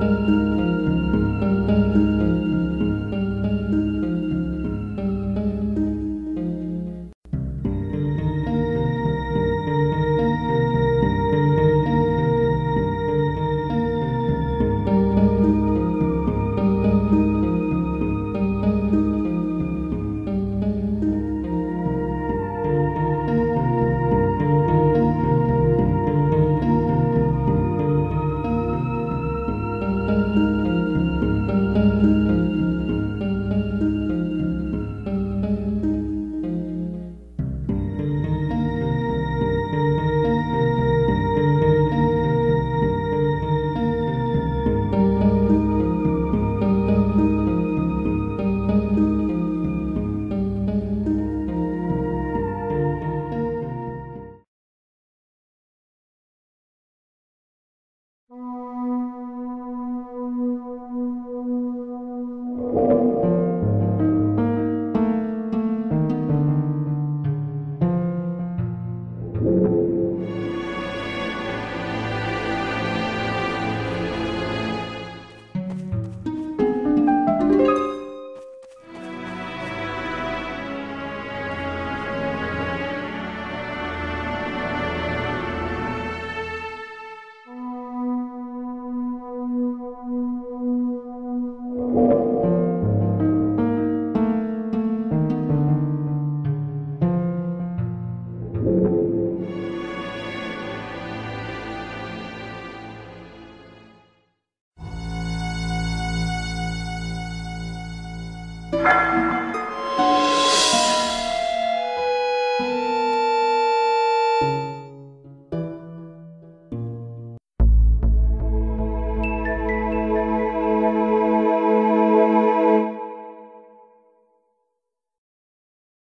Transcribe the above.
Música